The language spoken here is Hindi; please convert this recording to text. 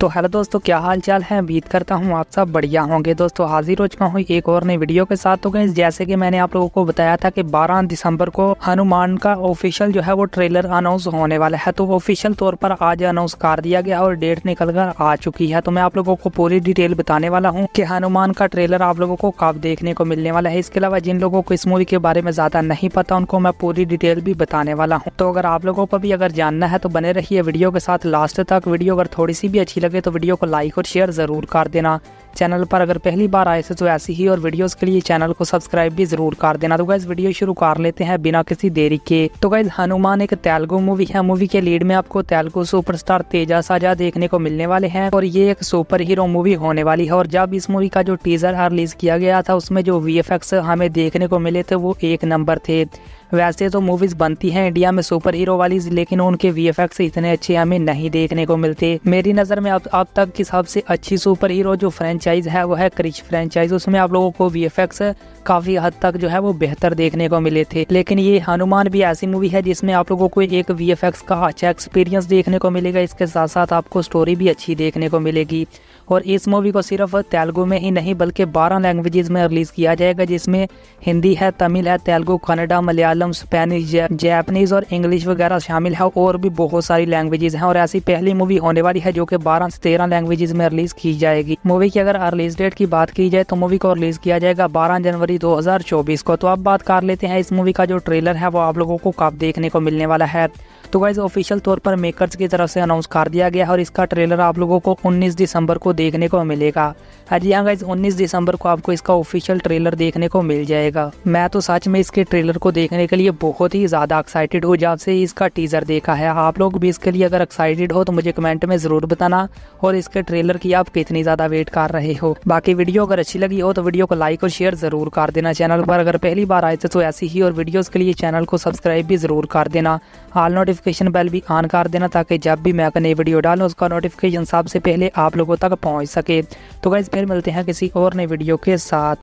तो हेलो दोस्तों, क्या हाल चाल है? उम्मीद करता हूँ आप सब बढ़िया होंगे। दोस्तों, हाजिर हो चुका हूँ एक और नई वीडियो के साथ। तो गए जैसे कि मैंने आप लोगों को बताया था कि 12 दिसंबर को हनुमान का ऑफिशियल जो है वो ट्रेलर अनाउंस होने वाला है। तो ऑफिशियल तौर पर आज अनाउंस कर दिया गया और डेट निकल कर आ चुकी है। तो मैं आप लोगों को पूरी डिटेल बताने वाला हूँ की हनुमान का ट्रेलर आप लोगों को कब देखने को मिलने वाला है। इसके अलावा जिन लोगों को इस मूवी के बारे में ज़्यादा नहीं पता, उनको मैं पूरी डिटेल भी बताने वाला हूँ। तो अगर आप लोगों को भी अगर जानना है तो बने रहिए वीडियो के साथ। लास्ट तक वीडियो अगर थोड़ी सी भी अच्छी लगे तो वीडियो को लाइक और शेयर ज़रूर कर देना। चैनल पर अगर पहली बार आए थे तो ऐसी ही और वीडियोस के लिए चैनल को सब्सक्राइब भी ज़रूर कर देना। तो गैस वीडियो शुरू कर लेते हैं बिना किसी देरी के। तो गैस हनुमान एक तेलुगु मूवी है। मूवी के लीड में आपको तेलुगु सुपरस्टार तेजा साजा देखने को मिलने वाले हैं और ये एक सुपर हीरो मूवी होने वाली है। और जब इस मूवी का जो टीजर रिलीज़ किया गया था, उसमें जो वी हमें देखने को मिले थे, वो एक नंबर थे। वैसे तो मूवीज़ बनती हैं इंडिया में सुपर हीरो वाली, लेकिन उनके वी एफ़ एक्स इतने अच्छे हमें नहीं देखने को मिलते। मेरी नज़र में अब तक की सबसे अच्छी सुपर हीरो जो फ्रेंचाइज है, वो है क्रिच फ्रेंचाइज उसमें आप लोगों को वी एफ़ एक्स काफ़ी हद तक जो है वो बेहतर देखने को मिले थे। लेकिन ये हनुमान भी ऐसी मूवी है जिसमें आप लोगों को एक वी एफ़ एक्स का अच्छा एक्सपीरियंस देखने को मिलेगा। इसके साथ साथ आपको स्टोरी भी अच्छी देखने को मिलेगी। और इस मूवी को सिर्फ़ तेलुगु में ही नहीं, बल्कि 12 लैंग्वेजेस में रिलीज़ किया जाएगा, जिसमें हिंदी है, तमिल है, तेलुगु, कन्नडा, मलयालम स्पेनिश जैपनीज और इंग्लिश वगैरह शामिल है और भी बहुत सारी लैंग्वेजेस हैं और ऐसी पहली मूवी होने वाली है जो कि 12 से 13 लैंग्वेजेस में रिलीज़ की जाएगी। मूवी की अगर रिलीज़ डेट की बात की जाए तो मूवी को रिलीज़ किया जाएगा बारह जनवरी दो हज़ार चौबीस को। तो अब बात कर लेते हैं इस मूवी का जो ट्रेलर है, वो आप लोगों को कब देखने को मिलने वाला है। तो गाइज़ ऑफिशियल तौर पर मेकर्स की तरफ़ से अनाउंस कर दिया गया और इसका ट्रेलर आप लोगों को 19 दिसंबर को देखने को मिलेगा। हाँ जी हाँ गाइज़ 19 दिसंबर को आपको इसका ऑफिशियल ट्रेलर देखने को मिल जाएगा। मैं तो सच में इसके ट्रेलर को देखने के लिए बहुत ही ज़्यादा एक्साइटेड हूँ, जब से इसका टीजर देखा है। आप लोग भी इसके लिए अगर एक्साइटेड हो तो मुझे कमेंट में ज़रूर बताना और इसके ट्रेलर की आप कितनी ज़्यादा वेट कर रहे हो। बाकी वीडियो अगर अच्छी लगी हो तो वीडियो को लाइक और शेयर ज़रूर कर देना चैनल पर। अगर पहली बार आए थे तो ऐसी ही और वीडियोस के लिए चैनल को सब्सक्राइब भी ज़रूर कर देना। हाल नोटिफिकेशन बेल भी ऑन कर देना ताकि जब भी मैं नई वीडियो डालूँ, उसका नोटिफिकेशन सबसे पहले आप लोगों तक पहुँच सके। तो गाइज़ फिर मिलते हैं किसी और नई वीडियो के साथ।